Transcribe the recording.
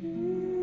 Mm-hmm.